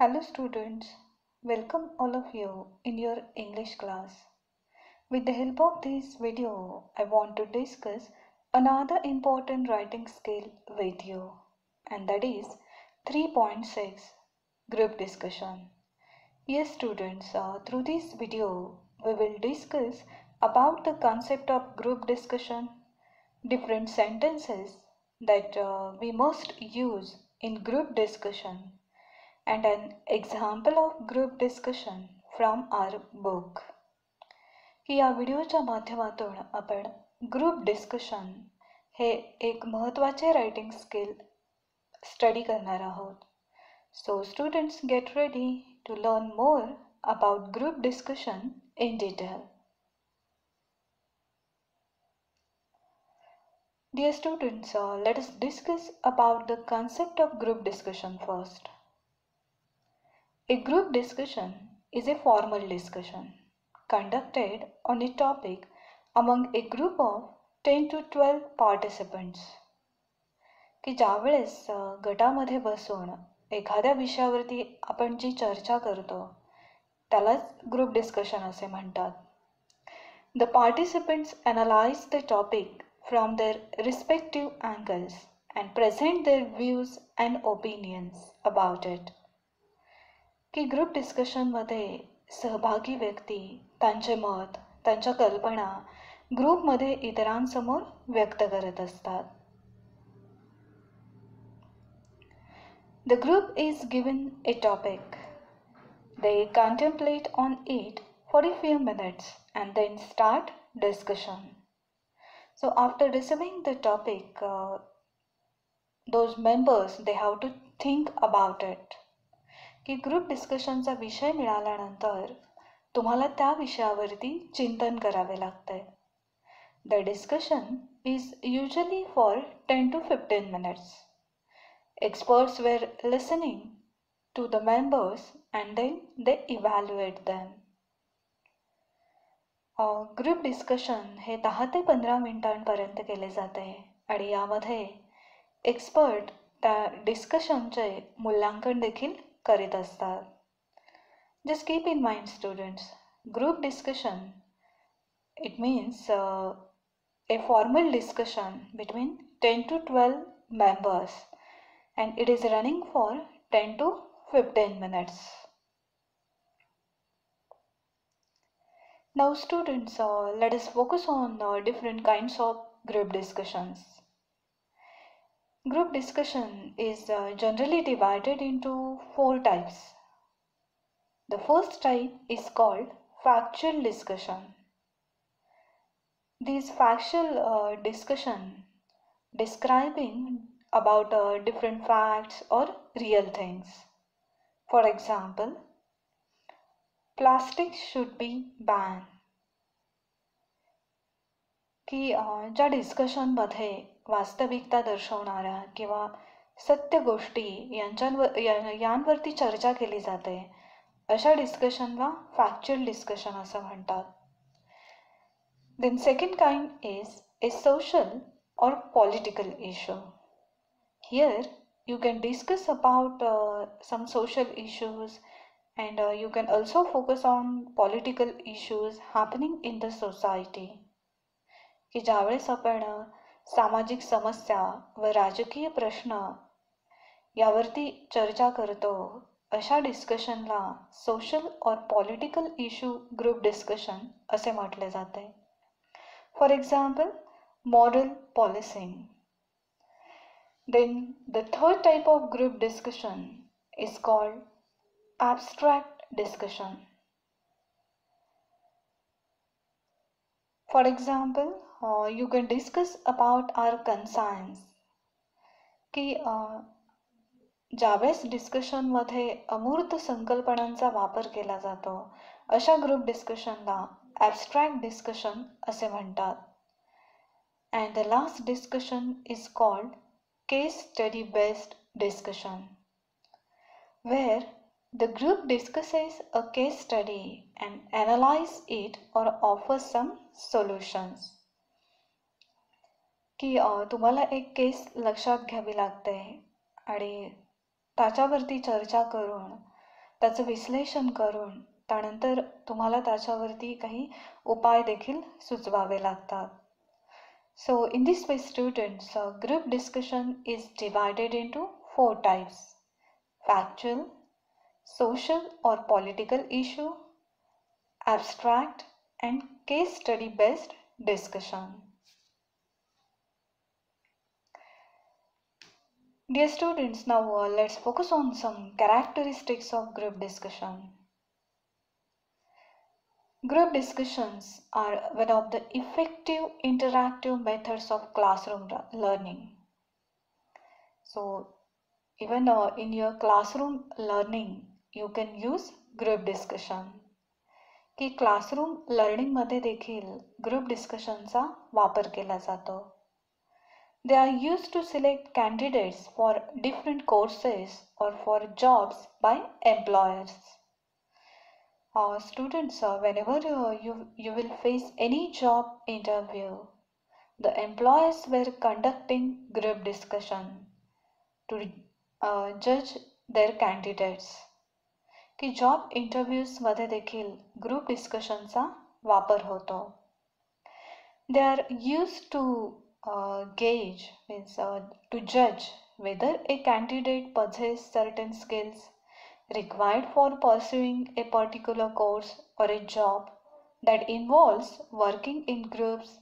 Hello students, welcome all of you in your English class. With the help of this video, I want to discuss another important writing skill with you and that is 3.6 group discussion. Yes students, uh, through this video we will discuss about the concept of group discussion, different sentences that uh, we must use in group discussion and an example of group discussion from our book. की या व्हिडिओच्या माध्यमातून आपण group discussion हे एक महत्त्वाचे writing skill study करणार आहोत so students get ready to learn more about group discussion in detail Dear students, uh, let us discuss about the concept of group discussion first. A group discussion is a formal discussion conducted on a topic among a group of 10 to 12 participants. की ज्यावेळेस अ, गटामध्ये बसून एखाद्या विषयावरती आपण जी चर्चा करतो त्यालाच ग्रुप डिस्कशन असे म्हणतात the participants analyse the topic from their respective angles and present their views and opinions about it की ग्रुप डिस्कशनमध्ये सहभागी व्यक्ती त्यांचे मत त्यांच्या कल्पना ग्रुपमध्ये इतरांसमोर व्यक्त करत असतात group is given a topic. They contemplate on it for a few minutes and then start discussion. So after receiving the topic, uh, those members they have to think about it. की group डिस्कशनचा विषय मिळाल्यानंतर तुम्हाला त्या विषयावरती चिंतन करावे लागतंय the discussion is usually for ten to fifteen minutes experts were listening to the members and then they evaluate them group discussion हे दहा ते पंधरा मिनिटांपर्यंत केले जाते आणि यामध्ये एक्सपर्ट त्या डिस्कशनचे मूल्यांकन देखील करीत असतात just keep in mind students group discussion it means a formal discussion between ten to twelve members and it is running for 10 to 15 minutes. Now students, uh, let us focus on uh, different kinds of group discussions. Group discussion is uh, generally divided into four types. The first type is called factual discussion. These factual uh, discussion describing about uh, different facts or real things. For example, plastic should be banned. की अ, ज्या डिस्कशनमध्ये वास्तविकता दर्शवणाऱ्या किंवा सत्य गोष्टी यांच्यावर या- यांवरती चर्चा केली जाते अशा डिस्कशनला फॅक्च्युअल डिस्कशन असं म्हणतात then second kind is a social issue. Here you can discuss about uh, some social issues and uh, you can also focus on political issues happening in the society. की ज्यावेळेस आपण अ, सामाजिक समस्या व राजकीय प्रश्न यावरती चर्चा करतो. अशा डिस्कशनला social or political issue group discussion असे म्हटले जाते. For example moral policing then the third type of group discussion is called abstract discussion for example uh, you can discuss about our concerns. की अ, ज्यावेळेस डिस्कशनमध्ये अमूर्त संकल्पनांचा वापर केला जातो अशा ग्रुप डिस्कशनला ॲबस्ट्रॅक्ट डिस्कशन असे म्हणतात And the last discussion is called case study based discussion, where the group discusses a case study and analyze it or offers some solutions. की तुम्हाला एक केस लक्षात घ्यावी लागते आणि त्याच्यावरती चर्चा करून त्याचं विश्लेषण करून त्यानंतर तुम्हाला त्याच्यावरती काही उपाय देखील सुचवावे लागतात so in this way students group discussion is divided into four types factual social or political issue, abstract and case study based discussion. Dear students, now uh, let's focus on some characteristics of group discussion. Group discussions are one of the effective interactive methods of classroom learning. So, even uh, in your classroom learning, you can use group discussion. की classroom लर्निंगमध्ये देखील group डिस्कशनचा वापर केला जातो दे are use to select candidates for different courses और for jobs bye employers students uh, whenever uh, you you will face any job interview the employers were conducting group discussion to uh, judge their candidates की job इंटरव्ह्यूजमध्ये देखील group डिस्कशनचा वापर होतो they are use to gauge means to जज whether a candidate possess certain skills required for pursuing a particular course or a job that involves working in groups,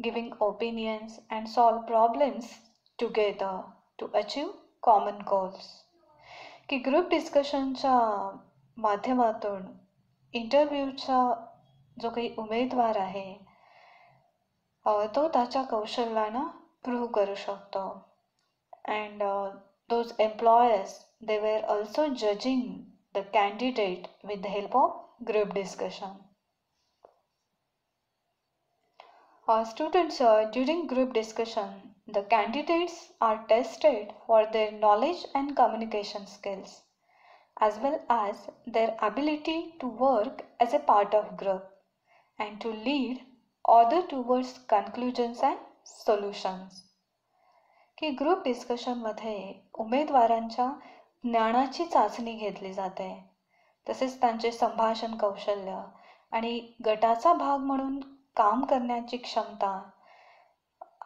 giving opinions, and solve problems together to achieve common goals. की group डिस्कशनच्या माध्यमातून इंटरव्ह्यूचा जो काही उमेदवार आहे तो त्याच्या कौशल्यानं प्रूव्ह करू शकतो and those employers they were also judging the candidate with the help of group discussion students uh, during group discussion the candidates are tested for their knowledge and communication skills as well as their ability to work as a part of group and to lead other towards conclusions and solutions. की group डिस्कशनमध्ये उमेदवारांच्या ज्ञानाची चाचणी घेतली जाते तसेच त्यांचे संभाषण कौशल्य आणि गटाचा भाग म्हणून काम करण्याची क्षमता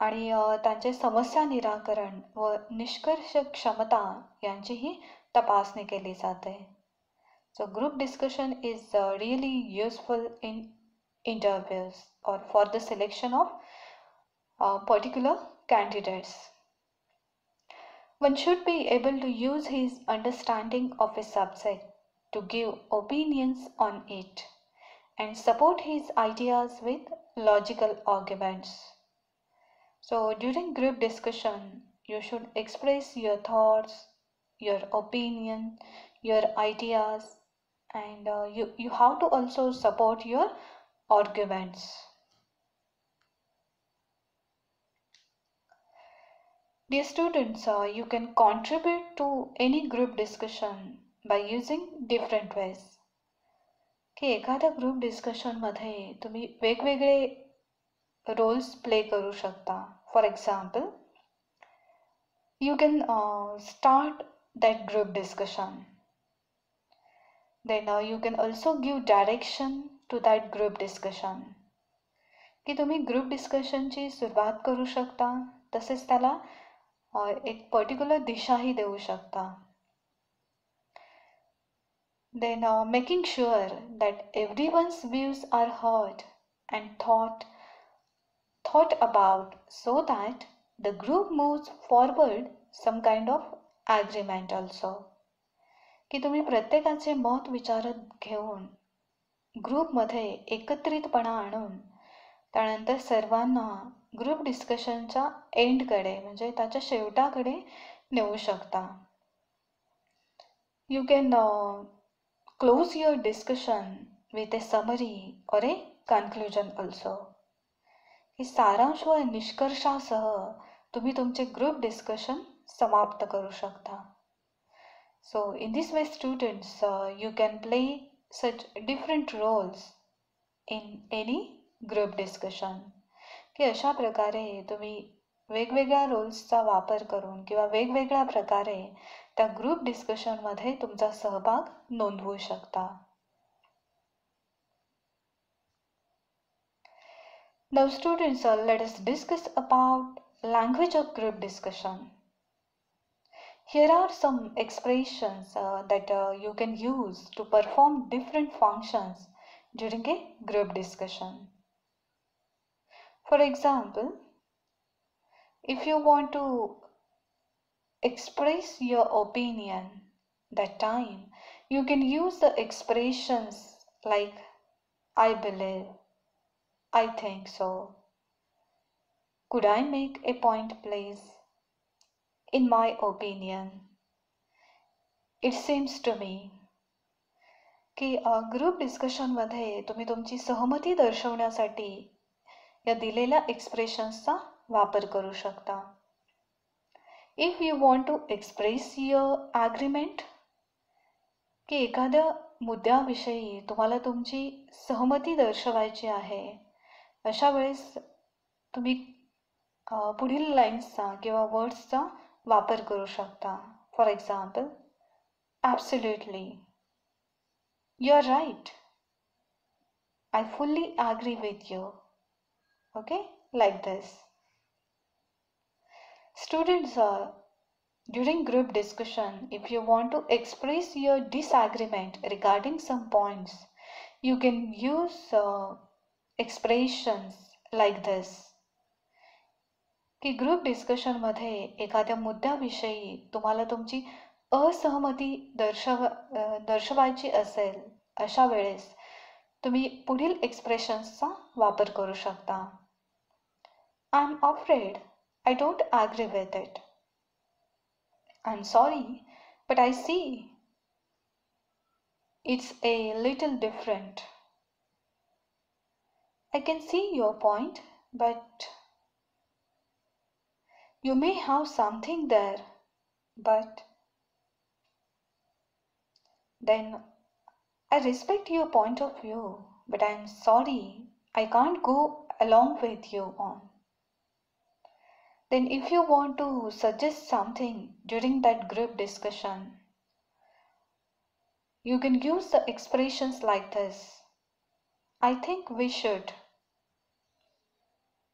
आणि त्यांचे समस्या निराकरण व निष्कर्ष क्षमता यांचीही तपासणी केली जाते so group discussion is really useful in interviews or for the selection of uh, particular candidates. One should be able to use his understanding of a subject to give opinions on it and support his ideas with logical arguments. So, during group discussion, you should express your thoughts, your opinion, your ideas, and uh, you, you have to also support your arguments. Dear students, uh, you can contribute to any group discussion by using different ways. की एखाद्या group डिस्कशनमध्ये तुम्ही वेगवेगळे roles play करू शकता for example you can start that group discussion. Then uh, you can also give to that group discussion. की तुम्ही group डिस्कशनची सुरुवात करू शकता तसेच त्याला एक पर्टिक्युलर दिशाही देऊ शकता then uh, making sure that everyone's views are heard and thought thought about so that the group moves forward some kind of agreement also की तुम्ही प्रत्येकाचे मत विचारत घेऊन ग्रुपमध्ये एकत्रितपणा आणून त्यानंतर सर्वांना ग्रुप डिस्कशनच्या एंडकडे म्हणजे त्याच्या शेवटाकडे नेऊ शकता. You can close your discussion with a summary or a conclusion also he सारांश व निष्कर्षासह तुम्ही तुमचे ग्रुप डिस्कशन समाप्त करू शकता. So in this way students you can play such different roles in any group discussion की अशा प्रकारे तुम्ही वेगवेगळ्या रोल्सचा वापर करून किंवा वेगवेगळ्या प्रकारे त्या ग्रुप डिस्कशनमध्ये तुमचा सहभाग नोंदवू शकता Now students, uh, let us discuss about language of group discussion. Here are some expressions uh, that uh, you can use to perform different functions during a group discussion. For example, if you want to express your opinion that time, you can use the expressions like I believe, I think so. Could I make a point, please? In my opinion, it seems to me की group डिस्कशनमध्ये तुम्ही तुमची सहमती दर्शवण्यासाठी या दिलेल्या एक्सप्रेशन्सचा वापर करू शकता. If you want to express your agreement की एखाद्या मुद्द्याविषयी तुम्हाला तुमची सहमती दर्शवायची आहे अशा वेळेस तुम्ही पुढील लाईन्सचा किंवा वर्ड्सचा वापर करू शकता for example absolutely you are right I fully agree with you okay like this Students, uh, during group discussion, if you want to express your disagreement regarding some points, you can use uh, expressions like this. कि group डिस्कशनमध्ये एखाद्या मुद्द्याविषयी तुम्हाला तुमची असहमती दर्शव दर्शवायची असेल, अशा वेळेस तुम्ही पुढील एक्सप्रेशन्सचा वापर करू शकता. I am afraid I don't agree with it I am sorry but I see it's a little different I can see your point but you may have something there, but then I respect your point of view, but I'm sorry I can't go along with you on. Then, if you want to suggest something during that group discussion, you can use the expressions like this I think we should.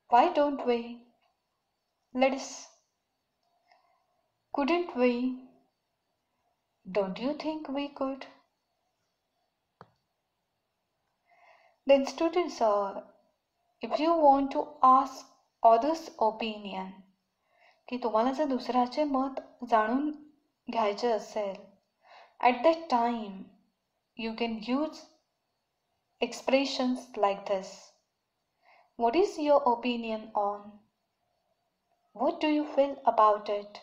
Why don't we? Let's. Couldn't we? Don't you think we could? Then, students, uh, if you want to ask others' opinion, की तुम्हाला जर दुसऱ्याचे मत जाणून घ्यायचे असेल at that time you can use expressions like this what is your opinion on what do you feel about it?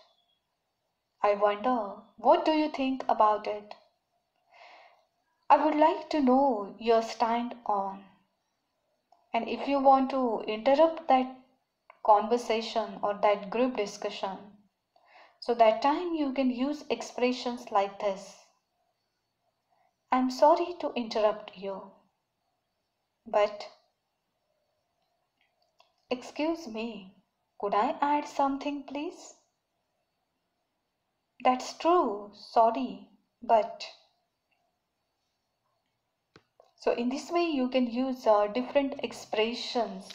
I wonder, what do you think about it? I would like to know your stand on. And if you want to interrupt that conversation or that group discussion, so that time you can use expressions like this. I'm sorry to interrupt you, but excuse me. could I add something please? That's true, sorry, but so in this way you can use uh, different expressions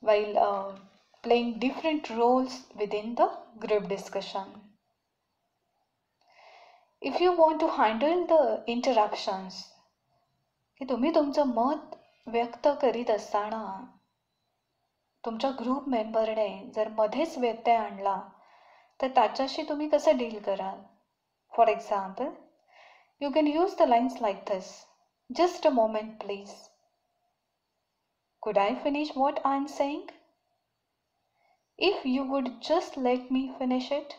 while uh, playing different roles within the group discussion. If you want to handle the interruptions, की तुम्ही तुमचं मत व्यक्त करीत असताना तुमच्या group मेंबरने जर मध्येच व्यत्यय आणला तर त्याच्याशी तुम्ही कसं डील कराल for example you can use the lines like this just a moment please could I finish what I am saying if you would just let me finish it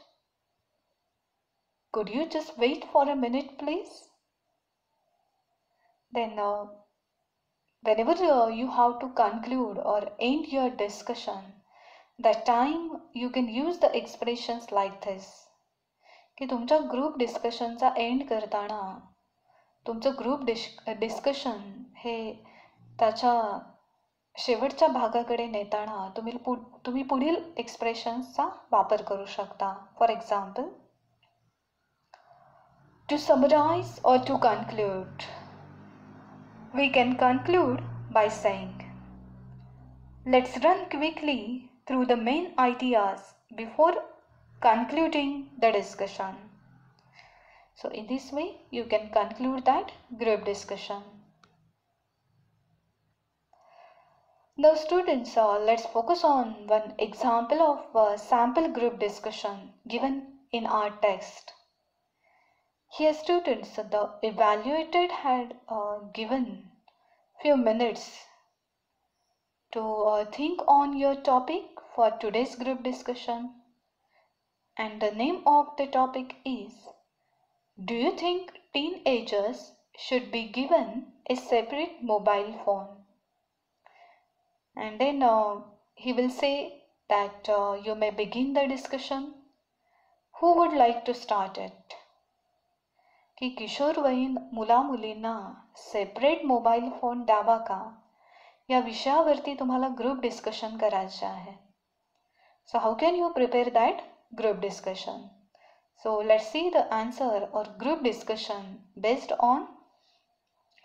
could you just wait for a minute please then whenever uh, you have to conclude or end your discussion, that time you can use the expressions like this. की तुमच्या group डिस्कशनचा and करताना तुमचं group dish discussion हे त्याच्या शेवटच्या भागाकडे नेताना तुम्ही पु तुम्ही पुढील एक्सप्रेशन्सचा वापर करू शकता for example to summarise or to conclude we can conclude by saying let's run quickly through the main ideas before concluding the discussion. So in this way you can conclude that group discussion. Now students, uh, let's focus on one example of a sample group discussion given in our text. Here students, the evaluated had uh, given few minutes to uh, think on your topic for today's group discussion and the name of the topic is Do you think teenagers should be given a separate mobile phone? and then uh, he will say that uh, you may begin the discussion. Who would like to start it? की किशोरवयीन मुला मुलींना separate mobile phone द्यावा का? या विषयावरती तुम्हाला group discussion करायचे आहे. So how can you prepare that group discussion so let see the answer और group discussion based on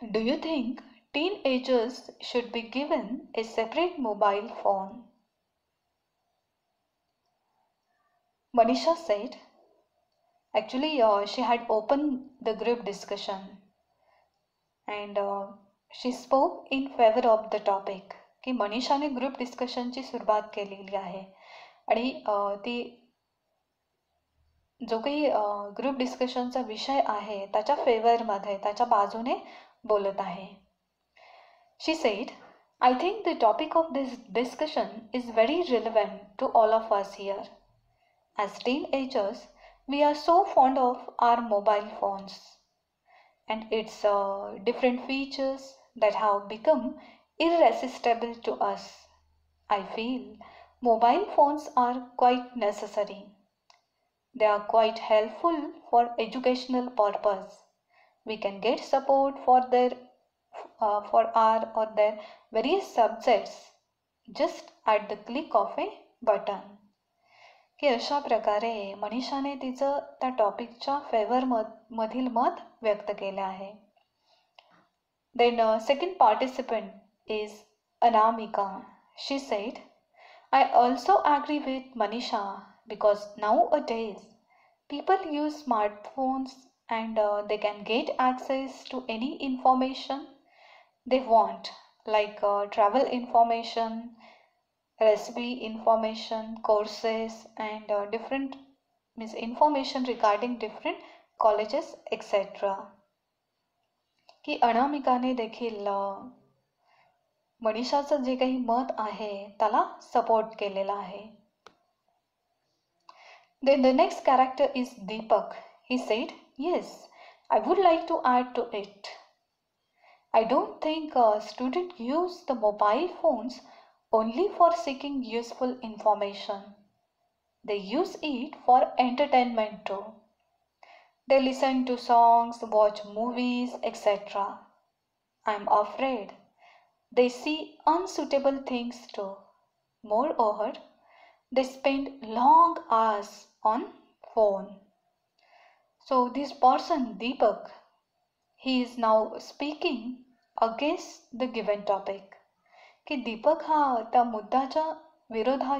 do you think teenagers should be given a separate mobile phone Manisha said, actually, uh, she had opened the group discussion and uh, she spoke in favor of the topic की मनीषाने group डिस्कशनची सुरुवात केलेली आहे आणि ती जो काही group डिस्कशनचा विषय आहे त्याच्या फेवरमध्ये त्याच्या बाजूने बोलत आहे She said, I think the topic of this discussion is very relevant to all of us here. As teenagers, we are so fond of our mobile phones and its uh, different features that have become irresistible to us. I feel mobile phones are quite necessary. They are quite helpful for educational purpose. We can get support for their uh, for our or their various subjects just at the click of a button की अशा प्रकारे मनीषाने तिचं त्या टॉपिकच्या favour मत मधील मत व्यक्त केलं आहे. Then second participant is Anamika she said I also agree with Manisha because nowadays people use smartphones and they can get access to any information they want like travel information recipe information courses and uh, different means information regarding different colleges etc की अनामिकाने देखील मनीषाचं जे काही मत आहे त्याला support केलेला आहे Then the next character is Deepak. He said, Yes, I would like to add to it. I don't think a student use the mobile phones only for seeking useful information. They use it for entertainment too. They listen to songs, watch movies, etc. I am afraid they see unsuitable things too. Moreover, they spend long hours on phone. So this person Deepak, he is now speaking against the given topic. की दीपक हा त्या मुद्द्याच्या विरोधा,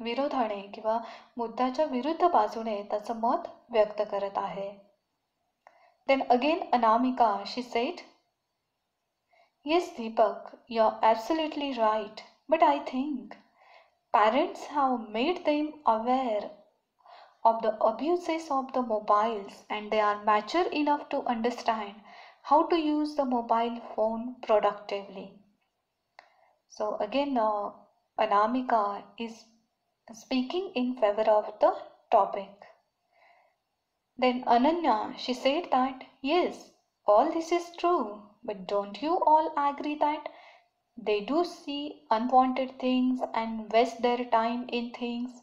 विरोधाने किंवा मुद्द्याच्या विरुद्ध बाजूने त्याचं मत व्यक्त करत आहे then again Anamika she said yes Deepak you are absolutely right but I think parents have made them aware of the abuses of the mobiles and they are mature enough to understand how to use the mobile phone productively. So again, uh, Anamika is speaking in favor of the topic. Then Ananya, she said that yes, all this is true, but don't you all agree that they do see unwanted things and waste their time in things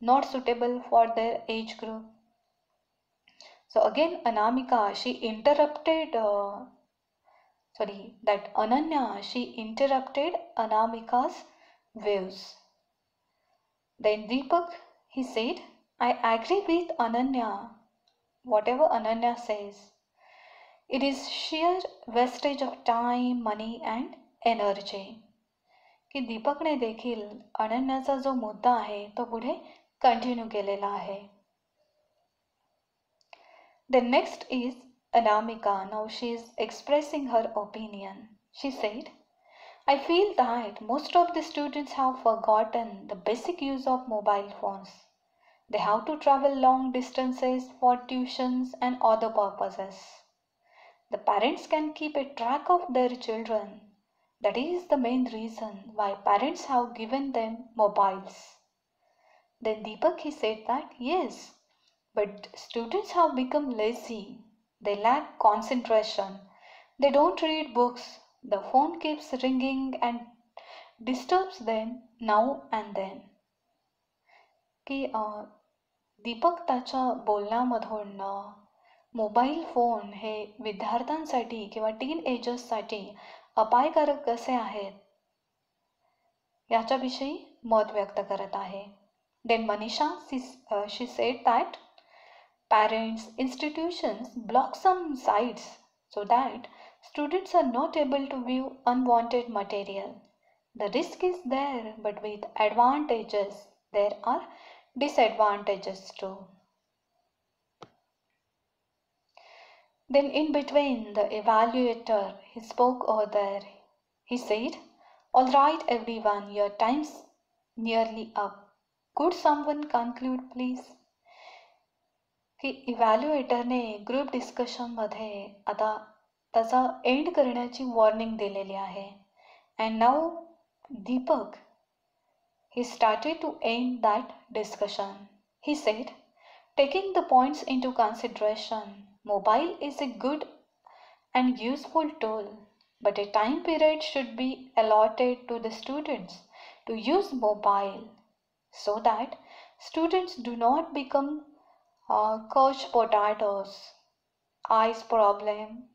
not suitable for their age group? So again, Anamika, she interrupted. Uh, sorry, that Ananya, she interrupted Anamika's views. Then Deepak, he said, I agree with Ananya, whatever Ananya says. It is sheer wastage of time, money and energy. की दीपकने देखील अनन्याचा जो मुद्दा आहे तो पुढे continue केलेला आहे The next is Anamika. Now she is expressing her opinion. She said, I feel that most of the students have forgotten the basic use of mobile phones. They have to travel long distances for tuitions and other purposes. The parents can keep a track of their children. That is the main reason why parents have given them mobiles. Then Deepak he said that yes, but students have become lazy. They lack concentration. They don't read books. The phone keeps ringing and disturbs them now and then. की दीपक त्याच्या बोलण्यामधून mobile phone हे विद्यार्थ्यांसाठी किंवा tin एजर्ससाठी अपायकारक कसे आहेत याच्याविषयी मत व्यक्त करत आहे then Manisha she said that parents, institutions block some sites so that students are not able to view unwanted material. The risk is there, but with advantages, there are disadvantages too. Then, in between, the evaluator he spoke over there. He said, All right, everyone, your time's nearly up. Could someone conclude, please? की इव्हॅल्युएटरने group डिस्कशनमध्ये आता त्याचा and करण्याची warning दिलेली आहे and now Deepak he started to end that discussion. He said, taking the points into consideration, Mobile is a good and useful tool, but a time period should be allotted to the students to use mobile so that students do not become uh, couch potatoes. Eyes problem,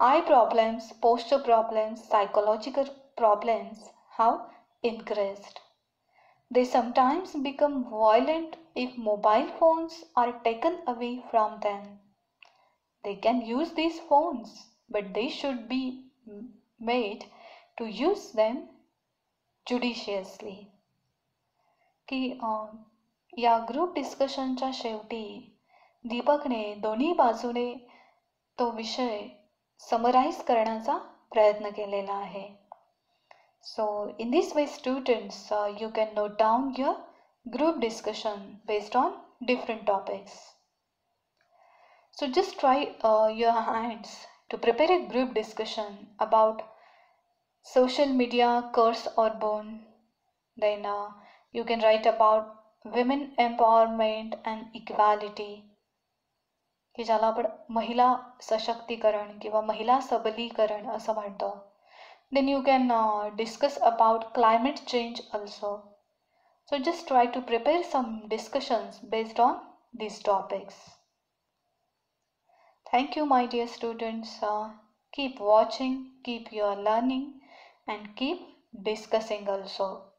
eye problems, posture problems, psychological problems have increased. They sometimes become violent if mobile phones are taken away from them. They can use these phones, but they should be made to use them judiciously. की या group डिस्कशनच्या शेवटी दीपकने दोन्ही बाजूने तो विषय summarise करण्याचा प्रयत्न केलेला आहे so in this way students you can note down your group discussion based on different topics try uh, your hands to prepare a group discussion about social media curse or bone. Then uh, you can write about women empowerment and equality की ज्याला आपण महिला सशक्तीकरण किंवा महिला सबलीकरण असं म्हणतो then you can discuss about climate change also so just try to prepare some discussions based on these topics Thank you, my dear students. Uh, keep watching, keep your learning, and keep discussing also.